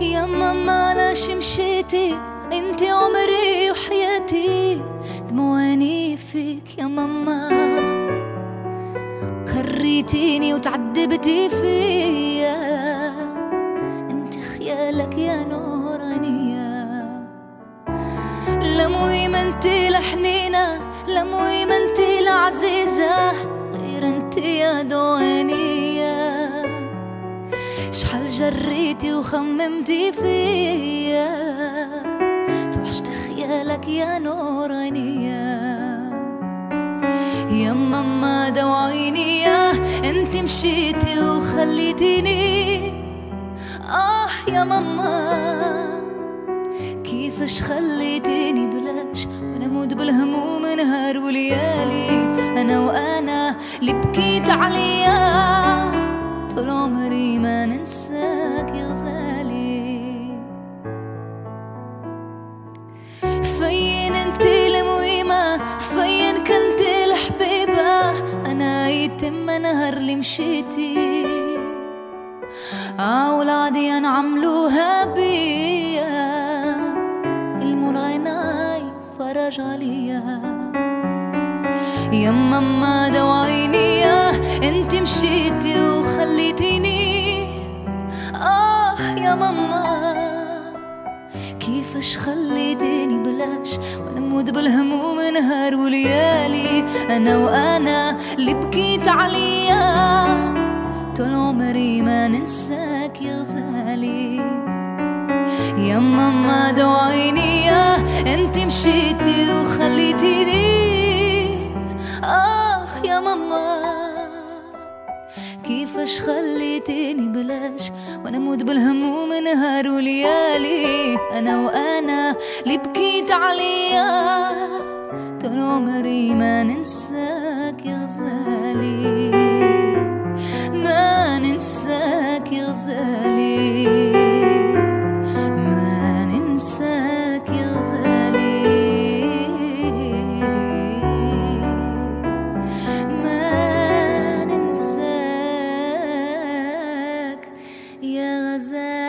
يا ماما لاش مشيتي انت عمري وحياتي. دموعي فيك يا ماما. كريتيني وتعذبتي فيا. انت خيالك يا نورانية. لموي ما انت لحنينة لموي ما انت لعزيزة غير انت يا دوانية شحال جريتي وخممتي فيا؟ توحشت خيالك يا نورانية يا ماما دوعيني يا أنت مشيتي وخليتيني. آه يا ماما كيفاش خليتيني بلاش؟ ونموت بالهموم نهار وليالي أنا وأنا اللي بكيت عليا. طول عمري ما ننساك يا غزالي فين انت المهمة؟ فين كنت الحبيبة؟ أنا يتم نهر اللي مشيتي. أولادي أنعملوها بيا. المرغناي فرج عليا. يا ماما دوعيني يا انت مشيتي وخليتيني. آه يا ماما كيفاش خليتيني بلاش؟ وأنا نموت بالهموم نهار وليالي أنا وأنا اللي بكيت عليا. طول عمري ما ننساك يا غزالي يا ماما دوعيني يا انت مشيتي وخليتيني. كيفاش خليتيني بلاش. وأنا أموت بالهموم نهار وليالي. أنا وأنا اللي بكيت عليا. طول عمري ما ننساك يا غزالي. ما ننساك يا غزالي. يا غزال